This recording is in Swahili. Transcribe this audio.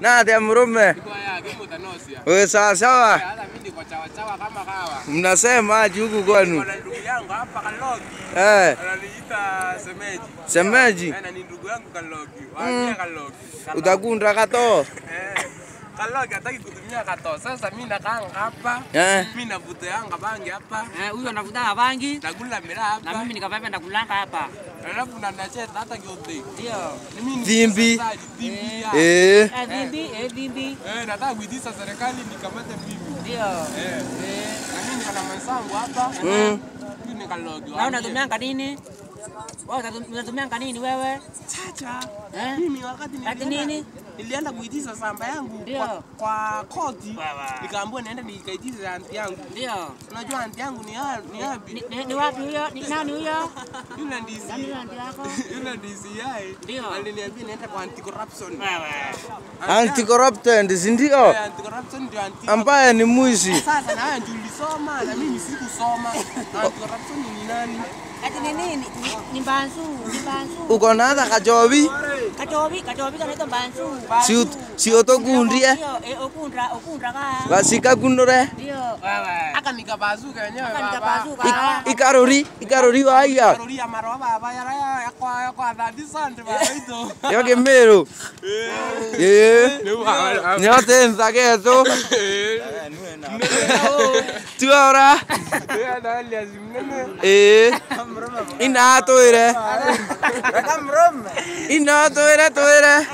Nadia mrume. Wewe sawa sawa. Mnasemaje huku kwenu? Ndugu yangu hapa Kalogi Eh, ananiita Semeji. semeji na ni ndugu yangu Kalogi. Waambie Kalogi. Kalogi. utakunda kato. Kalogi hataki kutumia kato. Sasa mimi nakaanga hapa. Eh, Mimi navuta yanga bangi hapa. Eh, huyo anavuta bangi Nakula miraa na mimi nikavaa nakulanga hapa. Alafu na nacheza hata kiote. Ndio. Mimi ni Dhimbi. mchezaji, dhimbi eh, Eh, bimbi, eh. Eh, nataka kuitisha serikali nikamate mimi. Ndio. Eh. Na mimi niko na mwenzangu hapa. mm. Huyu ni Kalogi. Na unatumianga nini? Wewe unatu- unatumianga nini wewe? Chacha. Eh? Mimi wakati Ati nilienda nini? Nilienda kuitiza samba yangu kwa, kwa koti. Nikaambiwa niende nikaitisha anti yangu. Ndio. Unajua anti yangu ni ni yapi? Ni, wapi huyo? Ni nani huyo? Yule DC. Nani ndio yako? Yule DC yai. Ndio. Aliniambia niende kwa anti corruption. Anti corruption ndio? Anti corruption ndio anti. Ambaye ni mwizi. Sasa na wewe ndio ulisoma na mimi sikusoma. Anti corruption ni nani? Ati ni nini? Ni, ni bansu, ni bansu. Uko na hata kachobi? Kachobi, kachobi kanaitwa mbansu Si si otokundie? Ndio, eh, okundra, okundra ka. Basika kunore. Ndio. Wewe. Aka nikabazuka wenyewe Aka baba. Ikarori, ikarori waya. ikarori ya maroba baba ya ya ya kwa ya kwa dhati sante baba ito yo mero. Eh. Nyote nzaketo. Tuora. Eh. Y no, tú eras, tú eras.